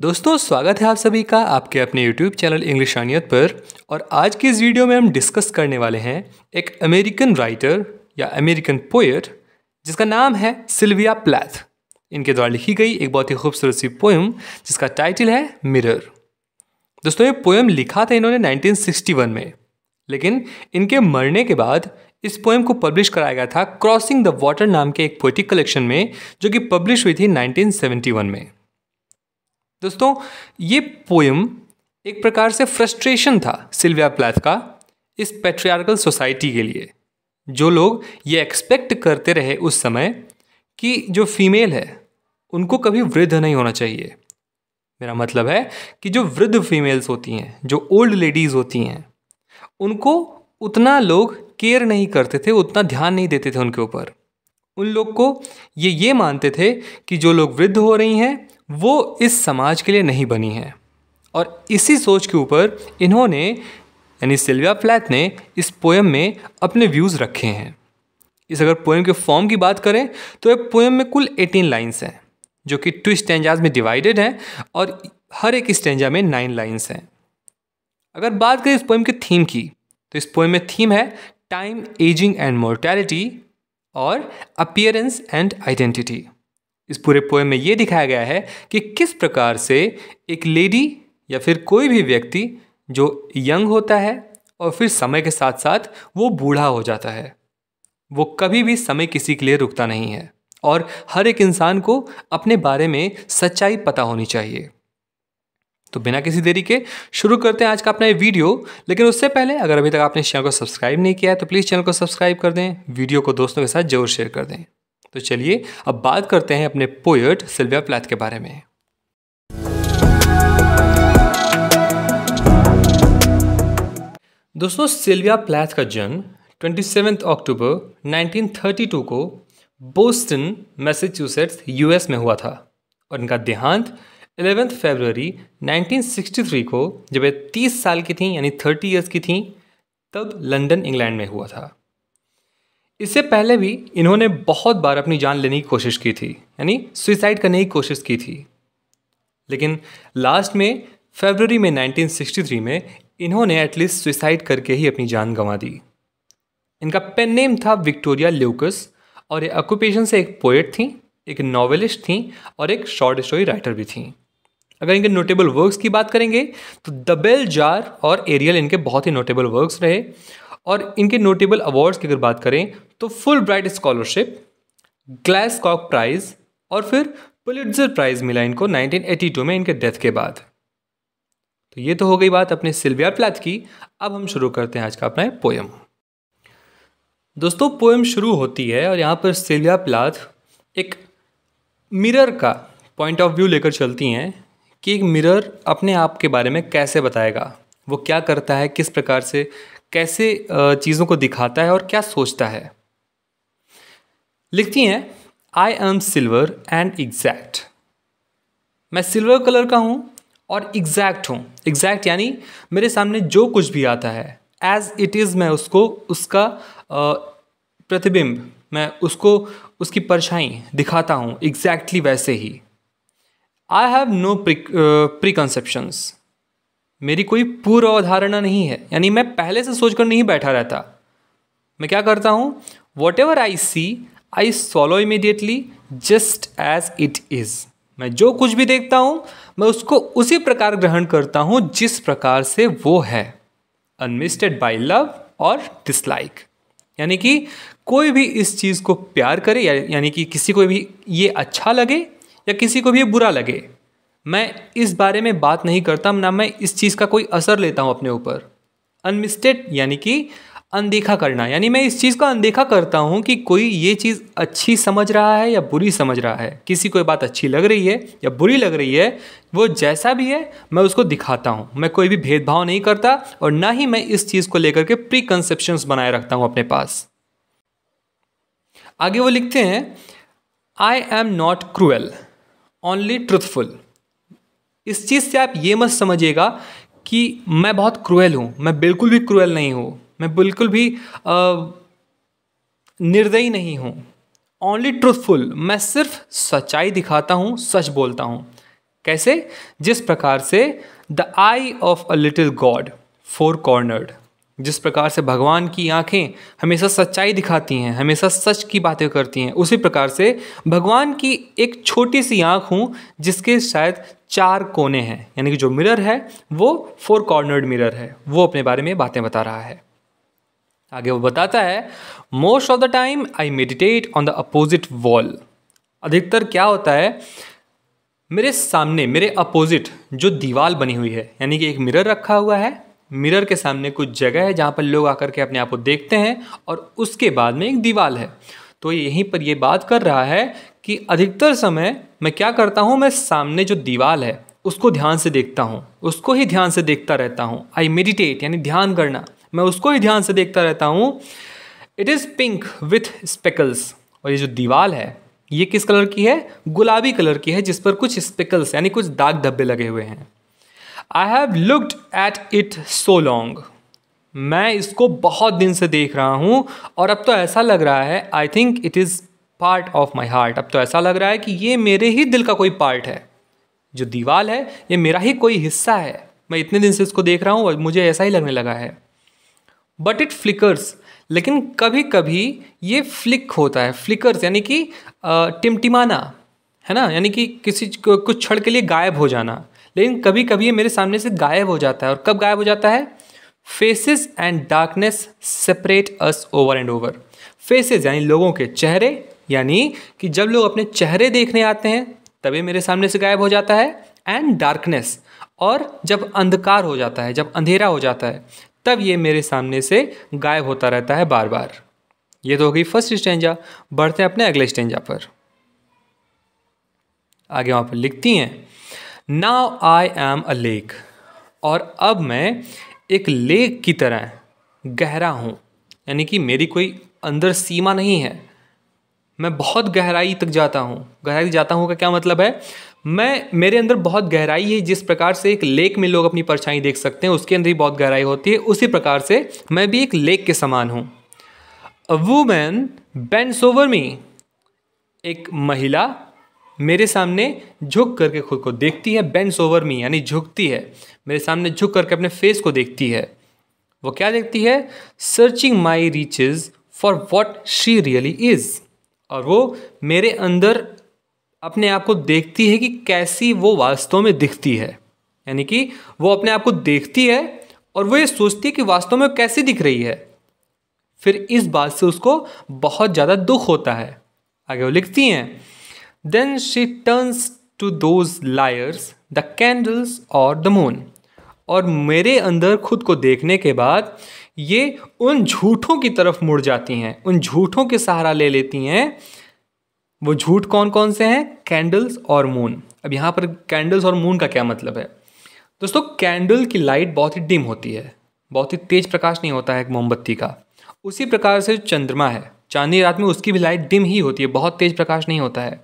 दोस्तों, स्वागत है आप सभी का आपके अपने YouTube चैनल इंग्लिश शानियत पर। और आज की इस वीडियो में हम डिस्कस करने वाले हैं एक अमेरिकन राइटर या अमेरिकन पोएट जिसका नाम है सिल्विया प्लैथ इनके द्वारा लिखी गई एक बहुत ही खूबसूरत सी पोएम जिसका टाइटल है मिरर दोस्तों, ये पोएम लिखा था इन्होंने 1961 में, लेकिन इनके मरने के बाद इस पोएम को पब्लिश कराया गया था क्रॉसिंग द वाटर नाम के एक पोइटिक कलेक्शन में, जो कि पब्लिश हुई थी 1971 में। दोस्तों, ये पोएम एक प्रकार से फ्रस्ट्रेशन था सिल्विया प्लैथ का इस पेट्रियार्कल सोसाइटी के लिए। जो लोग ये एक्सपेक्ट करते रहे उस समय कि जो फीमेल है, उनको कभी वृद्ध नहीं होना चाहिए। मेरा मतलब है कि जो वृद्ध फीमेल्स होती हैं, जो ओल्ड लेडीज़ होती हैं, उनको उतना लोग केयर नहीं करते थे, उतना ध्यान नहीं देते थे उनके ऊपर। उन लोग को ये ये मानते थे कि जो लोग वृद्ध हो रही हैं वो इस समाज के लिए नहीं बनी है। और इसी सोच के ऊपर इन्होंने, यानी सिल्विया फ्लैथ ने इस पोएम में अपने व्यूज़ रखे हैं। इस अगर पोएम के फॉर्म की बात करें तो ये पोएम में कुल 18 लाइंस हैं, जो कि टू स्टेंजाज में डिवाइडेड हैं और हर एक स्टेंजा में नाइन लाइंस हैं। अगर बात करें इस पोएम के थीम की तो इस पोएम में थीम है टाइम, एजिंग एंड मोर्टैलिटी और अपियरेंस एंड आइडेंटिटी। इस पूरे पोएम में ये दिखाया गया है कि किस प्रकार से एक लेडी या फिर कोई भी व्यक्ति जो यंग होता है और फिर समय के साथ साथ वो बूढ़ा हो जाता है। वो कभी भी समय किसी के लिए रुकता नहीं है और हर एक इंसान को अपने बारे में सच्चाई पता होनी चाहिए। तो बिना किसी देरी के शुरू करते हैं आज का अपना ये वीडियो, लेकिन उससे पहले अगर अभी तक आपने चैनल को सब्सक्राइब नहीं किया है तो प्लीज़ चैनल को सब्सक्राइब कर दें, वीडियो को दोस्तों के साथ ज़रूर शेयर कर दें। तो चलिए अब बात करते हैं अपने पोएट सिल्विया प्लैथ के बारे में। दोस्तों सिल्विया प्लैथ का जन्म 27 अक्टूबर 1932 को बोस्टन मैसेच्यूसेट्स यूएस में हुआ था और इनका देहांत 11 फरवरी 1963 को जब वे 30 साल की थी, यानी 30 इयर्स की थी, तब लंदन इंग्लैंड में हुआ था। इससे पहले भी इन्होंने बहुत बार अपनी जान लेने की कोशिश की थी, यानी सुइसाइड करने की कोशिश की थी। लेकिन लास्ट में फरवरी में 1963 में इन्होंने एटलीस्ट सुइसाइड करके ही अपनी जान गंवा दी। इनका पेन नेम था विक्टोरिया ल्यूकस और ये ऑक्यूपेशन से एक पोएट थी, एक नॉवेलिस्ट थी और एक शॉर्ट स्टोरी राइटर भी थी। अगर इनके नोटेबल वर्क्स की बात करेंगे तो द बेल जार और एरियल इनके बहुत ही नोटेबल वर्क्स रहे। और इनके नोटेबल अवार्ड्स की अगर बात करें तो फुल ब्राइट स्कॉलरशिप ग्लास कॉक प्राइज और फिर पुलिट्जर प्राइज मिला इनको 1982 में इनके डेथ के बाद। तो ये तो हो गई बात अपने सिल्विया प्लैथ की। अब हम शुरू करते हैं आज का अपना पोएम दोस्तों पोएम शुरू होती है और यहाँ पर सिल्विया प्लाथ एक मिरर का पॉइंट ऑफ़ व्यू लेकर चलती हैं कि एक मिरर अपने आप के बारे में कैसे बताएगा? वो क्या करता है? किस प्रकार से कैसे चीज़ों को दिखाता है और क्या सोचता है। लिखती हैं I am silver and exact मैं सिल्वर कलर का हूँ और एग्जैक्ट हूँ। एग्जैक्ट यानी मेरे सामने जो कुछ भी आता है। एज इट इज़ मैं उसको, उसका प्रतिबिंब, मैं उसको, उसकी परछाई दिखाता हूँ एग्जैक्टली exactly वैसे ही। I have no preconceptions मेरी कोई पूर्व अवधारणा नहीं है। यानी मैं पहले से सोचकर नहीं बैठा रहता। मैं क्या करता हूँ? Whatever I see I swallow immediately just as it is मैं जो कुछ भी देखता हूँ, मैं उसको उसी प्रकार ग्रहण करता हूँ, जिस प्रकार से वो है। अनमिस्टेड बाई लव और डिसलाइक यानी कि कोई भी इस चीज़ को प्यार करे, या यानी कि किसी को भी ये अच्छा लगे, या किसी को भी ये बुरा लगे। मैं इस बारे में बात नहीं करता, ना मैं इस चीज़ का कोई असर लेता हूँ अपने ऊपर। अनमिस्टेड, यानी कि अनदेखा करना, यानी मैं इस चीज़ का अनदेखा करता हूँ कि कोई ये चीज़ अच्छी समझ रहा है या बुरी समझ रहा है। किसी को बात अच्छी लग रही है या बुरी लग रही है, वो जैसा भी है, मैं उसको दिखाता हूँ। मैं कोई भी भेदभाव नहीं करता और ना ही मैं इस चीज़ को लेकर के प्री कंसेप्शंस बनाए रखता हूँ अपने पास। आगे वो लिखते हैं I am not cruel only truthful इस चीज़ से आप ये मत समझिएगा कि मैं बहुत क्रूएल हूँ, मैं बिल्कुल भी क्रूएल नहीं हूँ, मैं बिल्कुल भी निर्दयी नहीं हूँ। ओनली ट्रूथफुल मैं सिर्फ़ सच्चाई दिखाता हूँ, सच बोलता हूँ। कैसे? जिस प्रकार से the eye of a little god four cornered जिस प्रकार से भगवान की आँखें हमेशा सच्चाई दिखाती हैं, हमेशा सच की बातें करती हैं, उसी प्रकार से भगवान की एक छोटी सी आँख हूँ, जिसके शायद चार कोने हैं। यानी कि जो मिरर है, वो फोर कॉर्नर्ड मिरर है। वो अपने बारे में बातें बता रहा है। आगे वो बताता है most of the time I meditate on the opposite wall अधिकतर क्या होता है, मेरे सामने, मेरे अपोजिट जो दीवार बनी हुई है, यानी कि एक मिरर रखा हुआ है मिरर के सामने कुछ जगह है जहाँ पर लोग आकर के अपने आप को देखते हैं और उसके बाद में एक दीवार है। तो यहीं पर ये बात कर रहा है कि अधिकतर समय मैं क्या करता हूँ? मैं सामने जो दीवार है, उसको ध्यान से देखता हूँ। उसको ही ध्यान से देखता रहता हूँ। आई मेडिटेट यानी ध्यान करना। मैं उसको ही ध्यान से देखता रहता हूँ। It is pink with speckles और ये जो दीवार है, ये किस कलर की है? गुलाबी कलर की है, जिस पर कुछ स्पेकल्स यानी कुछ दाग धब्बे लगे हुए हैं। I have looked at it so long मैं इसको बहुत दिन से देख रहा हूँ और अब तो ऐसा लग रहा है I think it is part of my heart अब तो ऐसा लग रहा है कि ये मेरे ही दिल का कोई पार्ट है। जो दीवार है, ये मेरा ही कोई हिस्सा है। मैं इतने दिन से इसको देख रहा हूँ और मुझे ऐसा ही लगने लगा है। बट इट फ्लिकर्स लेकिन कभी कभी ये फ्लिक होता है। फ्लिकर्स यानी कि टिमटिमाना, है ना? यानी कि किसी, कुछ क्षण के लिए गायब हो जाना। लेकिन कभी कभी ये मेरे सामने से गायब हो जाता है। और कब गायब हो जाता है? Faces and darkness separate us over and over faces यानी लोगों के चेहरे, यानी कि जब लोग अपने चेहरे देखने आते हैं तभी मेरे सामने से गायब हो जाता है। एंड डार्कनेस और जब अंधकार हो जाता है, जब अंधेरा हो जाता है, तब ये मेरे सामने से गायब होता रहता है बार बार ये तो हो गई फ़र्स्ट स्टेंजा बढ़ते हैं अपने अगले स्टेंजा पर। आगे वहाँ पर लिखती हैं now I am a lake और अब मैं एक लेक की तरह गहरा हूँ। यानी कि मेरी कोई अंदर सीमा नहीं है। मैं बहुत गहराई तक जाता हूँ। गहराई जाता हूँ का क्या मतलब है? मैं, मेरे अंदर बहुत गहराई है। जिस प्रकार से एक लेक में लोग अपनी परछाई देख सकते हैं, उसके अंदर ही बहुत गहराई होती है। उसी प्रकार से मैं भी एक लेक के समान हूँ। A woman bends over me एक महिला मेरे सामने झुक करके खुद को देखती है बेंड्स ओवर मी यानी झुकती है। मेरे सामने झुक करके अपने फेस को देखती है। वो क्या देखती है? Searching my reaches for what she really is और वो मेरे अंदर अपने आप को देखती है कि कैसी वो वास्तव में दिखती है। यानी कि वो अपने आप को देखती है और वो ये सोचती है कि वास्तव में कैसी दिख रही है। फिर इस बात से उसको बहुत ज़्यादा दुख होता है। आगे वो लिखती हैं Then she turns to those liars, the candles or the moon. और मेरे अंदर खुद को देखने के बाद ये उन झूठों की तरफ़ मुड़ जाती हैं उन झूठों के सहारा ले लेती हैं। वो झूठ कौन कौन से हैं? कैंडल्स और मून अब यहाँ पर कैंडल्स और मून का क्या मतलब है? दोस्तों कैंडल की लाइट बहुत ही डिम होती है बहुत ही तेज प्रकाश नहीं होता है एक मोमबत्ती का। उसी प्रकार से चंद्रमा है। चांदनी रात में उसकी भी लाइट डिम ही होती है, बहुत तेज प्रकाश नहीं होता है।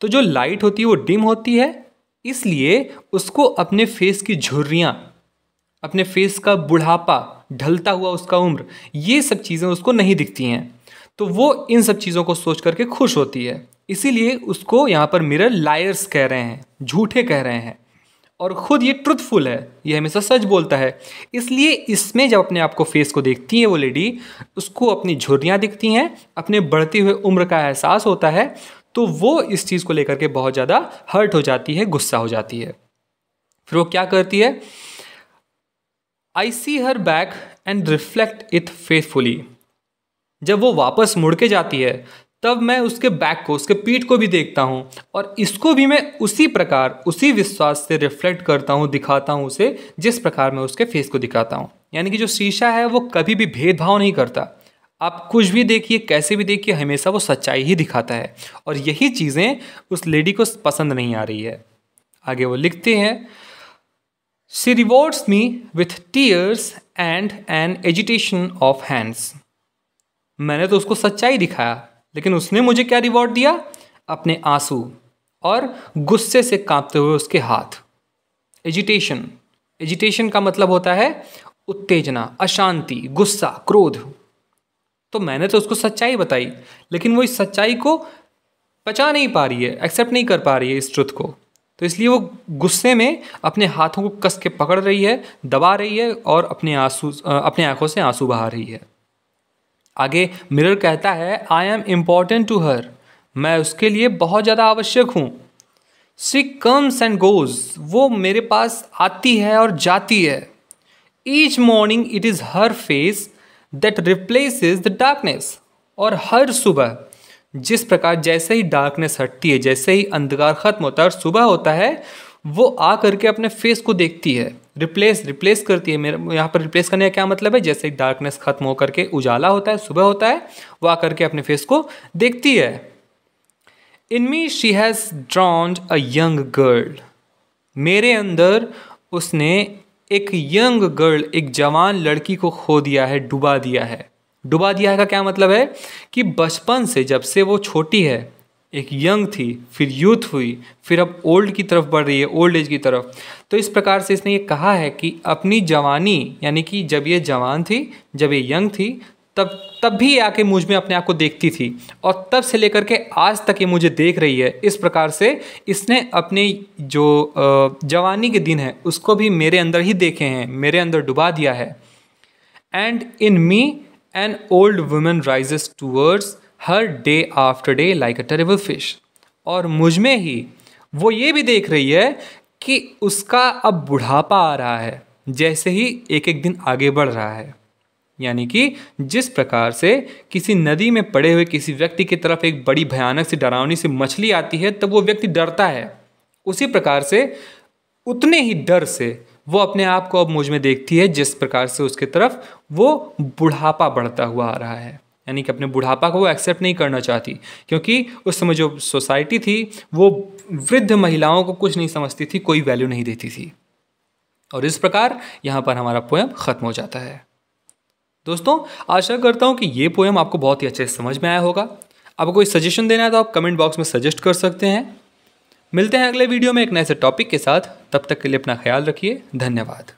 तो जो लाइट होती है, वो डिम होती है, इसलिए उसको अपने फेस की झुर्रियाँ, अपने फेस का बुढ़ापा, ढलता हुआ उसका उम्र, ये सब चीज़ें उसको नहीं दिखती हैं। तो वो इन सब चीज़ों को सोच करके खुश होती है। इसीलिए उसको यहाँ पर मिरर लायर्स कह रहे हैं, झूठे कह रहे हैं। और ख़ुद ये ट्रुथफुल है, ये हमेशा सच बोलता है। इसलिए इसमें जब अपने आप को फेस को देखती है वो लेडी उसको अपनी झुर्रियाँ दिखती हैं, अपने बढ़ते हुए उम्र का एहसास होता है तो वो इस चीज़ को लेकर के बहुत ज़्यादा हर्ट हो जाती है, गुस्सा हो जाती है। फिर वो क्या करती है? I see her back and reflect it faithfully जब वो वापस मुड़ के जाती है तब मैं उसके बैक को, उसके पीठ को भी देखता हूँ और इसको भी मैं उसी प्रकार, उसी विश्वास से रिफ्लेक्ट करता हूँ, दिखाता हूँ उसे, जिस प्रकार मैं उसके फेस को दिखाता हूँ। यानी कि जो शीशा है, वो कभी भी भेदभाव नहीं करता। आप कुछ भी देखिए, कैसे भी देखिए, हमेशा वो सच्चाई ही दिखाता है। और यही चीज़ें उस लेडी को पसंद नहीं आ रही है। आगे वो लिखते हैं she rewards me with tears and an agitation of hands मैंने तो उसको सच्चाई दिखाया। लेकिन उसने मुझे क्या रिवॉर्ड दिया? अपने आँसू और गुस्से से कांपते हुए उसके हाथ। एजिटेशन एजिटेशन का मतलब होता है उत्तेजना, अशांति, गुस्सा, क्रोध। तो मैंने तो उसको सच्चाई बताई, लेकिन वो इस सच्चाई को पचा नहीं पा रही है एक्सेप्ट नहीं कर पा रही है इस ट्रुथ को। तो इसलिए वो गुस्से में अपने हाथों को कस के पकड़ रही है, दबा रही है और अपने आँसू, अपने आँखों से आँसू बहा रही है। आगे मिरर कहता है I am important to her मैं उसके लिए बहुत ज़्यादा आवश्यक हूँ। सी कम्स एंड गोज वो मेरे पास आती है और जाती है। Each morning it is her face that replace the darkness और हर सुबह, जिस प्रकार जैसे ही डार्कनेस हटती है, जैसे ही अंधकार खत्म होता है और सुबह होता है वो आ करके अपने फेस को देखती है। रिप्लेस रिप्लेस करती है मेरे, यहाँ पर रिप्लेस करने का क्या मतलब है? जैसे डार्कनेस खत्म होकर के उजाला होता है, सुबह होता है, वो आ करके अपने फेस को देखती है। In me she has drowned a young girl मेरे अंदर उसने एक यंग गर्ल एक जवान लड़की को खो दिया है, डुबा दिया है। डुबा दिया है का क्या मतलब है? कि बचपन से जब से वो छोटी है एक यंग थी, फिर यूथ हुई, फिर अब ओल्ड की तरफ़ बढ़ रही है, ओल्ड एज की तरफ़। तो इस प्रकार से इसने ये कहा है कि अपनी जवानी, यानी कि जब ये जवान थी, जब ये यंग थी, तब तब भी आके मुझमें अपने आप को देखती थी। और तब से लेकर के आज तक ये मुझे देख रही है। इस प्रकार से इसने अपने जो जवानी के दिन है, उसको भी मेरे अंदर ही देखे हैं, मेरे अंदर डुबा दिया है। And in me an old woman rises towards her day after day like a terrible fish. और मुझमें ही वो ये भी देख रही है कि उसका अब बुढ़ापा आ रहा है, जैसे ही एक एक दिन आगे बढ़ रहा है। यानी कि जिस प्रकार से किसी नदी में पड़े हुए किसी व्यक्ति की तरफ़ एक बड़ी भयानक सी डरावनी सी मछली आती है, तब वो व्यक्ति डरता है। उसी प्रकार से उतने ही डर से वो अपने आप को अब मुझमें देखती है, जिस प्रकार से उसके तरफ़ वो बुढ़ापा बढ़ता हुआ आ रहा है। यानी कि अपने बुढ़ापा को वो एक्सेप्ट नहीं करना चाहती। क्योंकि उस समय जो सोसाइटी थी, वो वृद्ध महिलाओं को कुछ नहीं समझती थी, कोई वैल्यू नहीं देती थी। और इस प्रकार यहाँ पर हमारा पोएम ख़त्म हो जाता है। दोस्तों, आशा करता हूँ कि ये पोएम आपको बहुत ही अच्छे से समझ में आया होगा। आपको कोई सजेशन देना है तो आप कमेंट बॉक्स में सजेस्ट कर सकते हैं। मिलते हैं अगले वीडियो में एक नए से टॉपिक के साथ। तब तक के लिए अपना ख्याल रखिए। धन्यवाद।